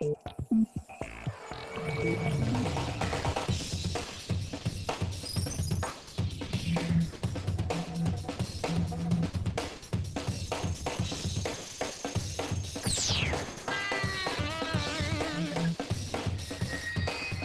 Thank you.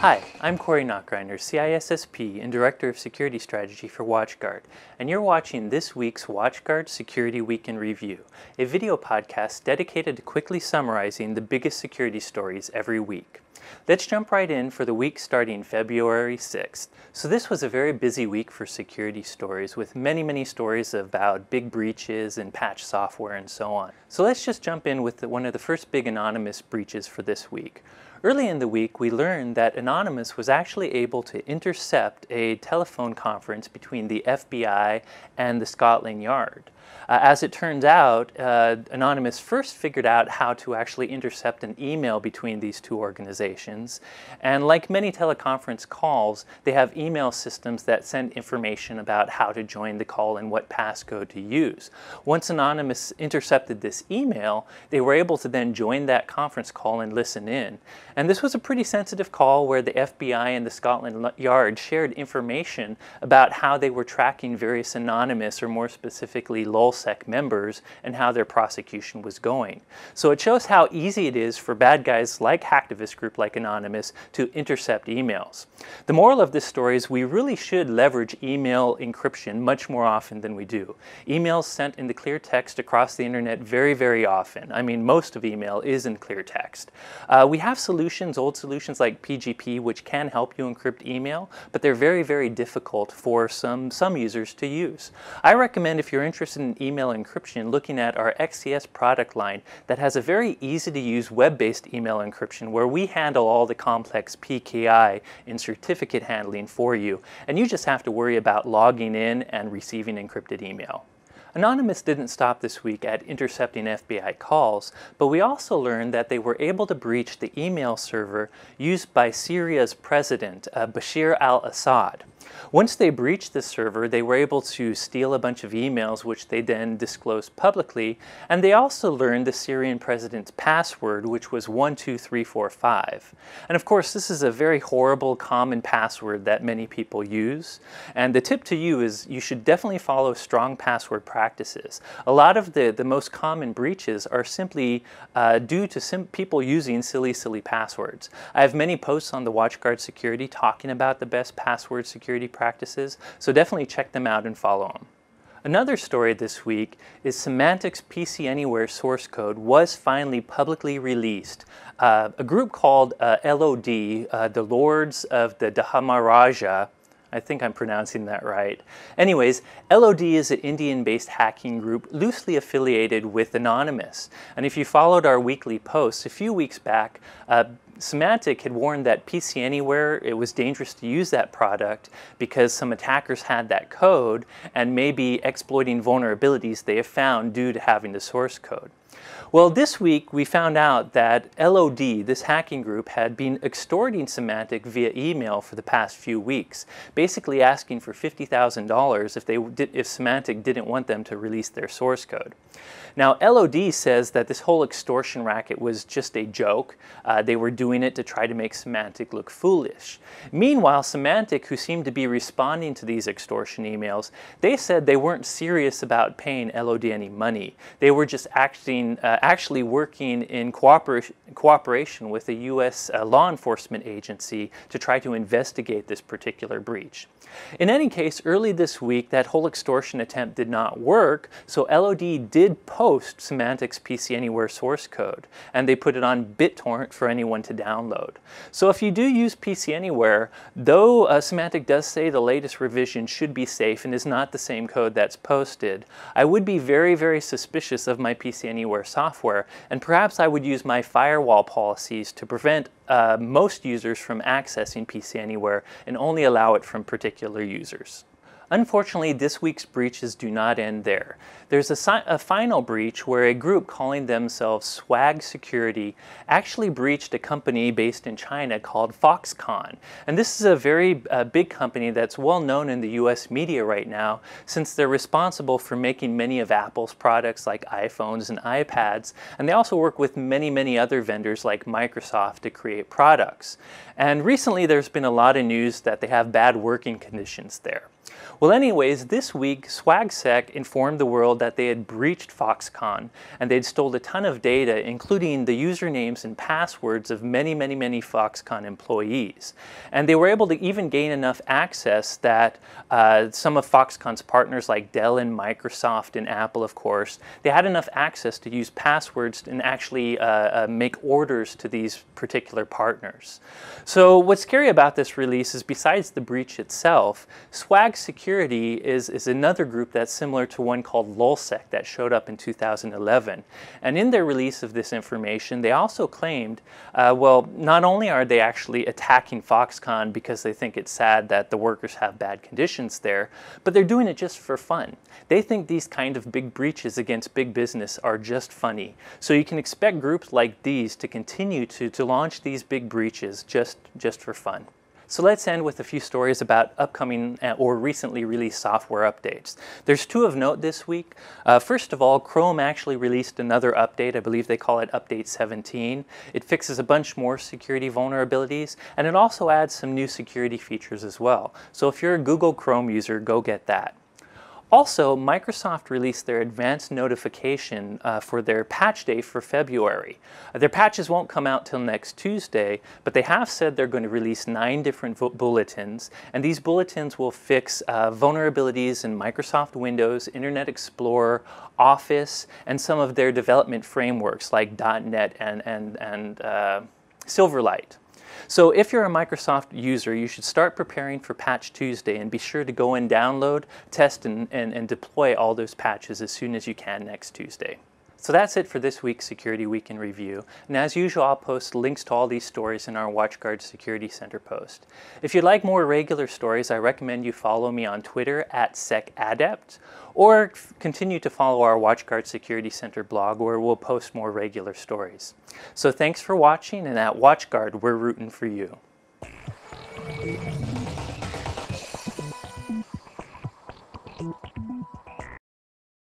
Hi, I'm Corey Nachreiner, CISSP and Director of Security Strategy for WatchGuard, and you're watching this week's WatchGuard Security Week in Review, a video podcast dedicated to quickly summarizing the biggest security stories every week. Let's jump right in for the week starting February 6th. So this was a very busy week for security stories with many, many stories about big breaches and patch software and so on. So let's just jump in with the, one of the first big anonymous breaches for this week. Early in the week, we learned that Anonymous was actually able to intercept a telephone conference between the FBI and the Scotland Yard. Uh, as it turns out, uh, Anonymous first figured out how to actually intercept an email between these two organizations. And like many teleconference calls, they have email systems that send information about how to join the call and what passcode to use. Once Anonymous intercepted this email, they were able to then join that conference call and listen in. And this was a pretty sensitive call where the FBI and the Scotland Yard shared information about how they were tracking various anonymous, or more specifically, LulzSec members and how their prosecution was going. So it shows how easy it is for bad guys like hacktivist group like Anonymous to intercept emails. The moral of this story is we really should leverage email encryption much more often than we do. Emails sent in the clear text across the internet very, very often. I mean, most of email is in clear text. Uh, we have solutions, old solutions like PGP, which can help you encrypt email, but they're very, very difficult for some, some users to use. I recommend if you're interested in email encryption, looking at our XCS product line that has a very easy to use web-based email encryption where we handle all the complex PKI and certificate handling for you. And you just have to worry about logging in and receiving encrypted email. Anonymous didn't stop this week at intercepting FBI calls, but we also learned that they were able to breach the email server used by Syria's president, uh, Bashir al-Assad. Once they breached the server, they were able to steal a bunch of emails, which they then disclosed publicly, and they also learned the Syrian president's password, which was 12345. And of course, this is a very horrible common password that many people use. And the tip to you is you should definitely follow strong password practices. A lot of the, the most common breaches are simply uh, due to sim people using silly, silly passwords. I have many posts on the WatchGuard security talking about the best password security practices, so definitely check them out and follow them. Another story this week is Symantec's PC Anywhere source code was finally publicly released. Uh, a group called uh, LOD, uh, the Lords of the Dharmaraja, I think I'm pronouncing that right. Anyways, LOD is an Indian-based hacking group loosely affiliated with Anonymous. And if you followed our weekly posts, a few weeks back, uh, had warned that PC Anywhere, it was dangerous to use that product because some attackers had that code and may be exploiting vulnerabilities they have found due to having the source code. Well, this week we found out that LOD, this hacking group, had been extorting Symantec via email for the past few weeks, basically asking for $50,000 if, they if Symantec didn't want them to release their source code. Now, LOD says that this whole extortion racket was just a joke. Uh, they were doing it to try to make Symantec look foolish. Meanwhile, Symantec, who seemed to be responding to these extortion emails, they said they weren't serious about paying LOD any money. They were just acting, uh, actually working in cooperation, cooperation with a U.S. Uh, law enforcement agency to try to investigate this particular breach. In any case, early this week, that whole extortion attempt did not work, so LOD did post Symantec's PC Anywhere source code, and they put it on BitTorrent for anyone to download. So if you do use PC Anywhere, though uh, Symantec does say the latest revision should be safe and is not the same code that's posted, I would be very, very suspicious of my PC Anywhere software, and perhaps I would use my firewall policies to prevent uh, most users from accessing PC Anywhere and only allow it from particular users. Unfortunately, this week's breaches do not end there. There's a, si a, final breach where a group calling themselves Swag Security actually breached a company based in China called Foxconn. And this is a very uh, big company that's well known in the US media right now since they're responsible for making many of Apple's products like iPhones and iPads. And they also work with many, many other vendors like Microsoft to create products. And recently there's been a lot of news that they have bad working conditions there. Well, anyways, this week, SwagSec informed the world that they had breached Foxconn and they'd stole a ton of data, including the usernames and passwords of many, many, many Foxconn employees. And they were able to even gain enough access that uh, some of Foxconn's partners, like Dell and Microsoft and Apple, of course, they had enough access to use passwords and actually uh, uh, make orders to these particular partners. So, what's scary about this release is besides the breach itself, Swag Security is, is another group that's similar to one called Lulzsec that showed up in 2011. And in their release of this information, they also claimed, uh, well, not only are they actually attacking Foxconn because they think it's sad that the workers have bad conditions there, but they're doing it just for fun. They think these kind of big breaches against big business are just funny. So you can expect groups like these to continue to, to launch these big breaches just, just for fun. So let's end with a few stories about upcoming uh, or recently released software updates. There's two of note this week. Uh, first of all, Chrome actually released another update. I believe they call it Update 17. It fixes a bunch more security vulnerabilities and it also adds some new security features as well. So if you're a Google Chrome user, go get that. Also, Microsoft released their advanced notification uh, for their patch day for February. Uh, their patches won't come out till next Tuesday, but they have said they're going to release nine different bulletins, and these bulletins will fix uh, vulnerabilities in Microsoft Windows, Internet Explorer, Office, and some of their development frameworks like .NET and, and, and uh, Silverlight. So if you're a Microsoft user, you should start preparing for Patch Tuesday and be sure to go and download, test, and, and, and deploy all those patches as soon as you can next Tuesday. So that's it for this week's Security Week in Review. And as usual, I'll post links to all these stories in our WatchGuard Security Center post. If you'd like more regular stories, I recommend you follow me on Twitter at SecAdept or continue to follow our WatchGuard Security Center blog where we'll post more regular stories. So thanks for watching and at WatchGuard, we're rooting for you.